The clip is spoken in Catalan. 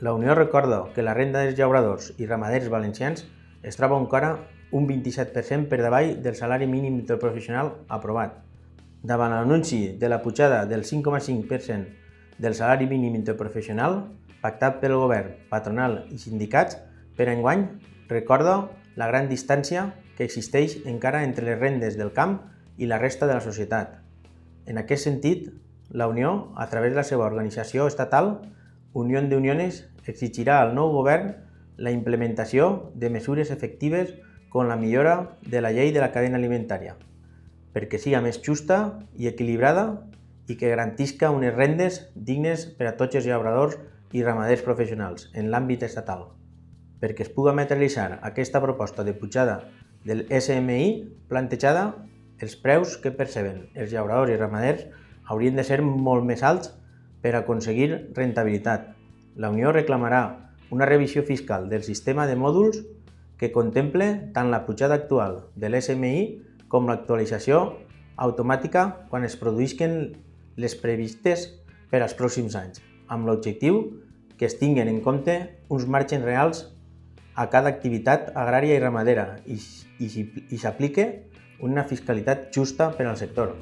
La Unió recorda que la renda dels llauradors i ramaders valencians es troba encara un 27% per davall del salari mínim interprofessional aprovat. Davant l'anunci de la pujada del 5,5% del salari mínim interprofessional pactat pel govern, patronal i sindicats, per enguany recorda la gran distància que existeix encara entre les rendes del camp i la resta de la societat. En aquest sentit, la Unió, a través de la seva organització estatal, Unió d'Uniones, exigirà al nou govern la implementació de mesures efectives com la millora de la llei de la cadena alimentària, perquè siga més justa i equilibrada i que garantisca unes rendes dignes per a tots els llauradors i ramaders professionals en l'àmbit estatal. Perquè es puga materialitzar aquesta proposta de pujada del SMI plantejada, els preus que perceben els llauradors i ramaders haurien de ser molt més alts per aconseguir rentabilitat. La Unió reclamarà una revisió fiscal del sistema de mòduls que contemple tant la pujada actual de l'SMI com l'actualització automàtica quan es produïsquen les previstes per als pròxims anys, amb l'objectiu que es tinguen en compte uns marges reals a cada activitat agrària i ramadera i, i, i s'aplique una fiscalitat justa per al sector.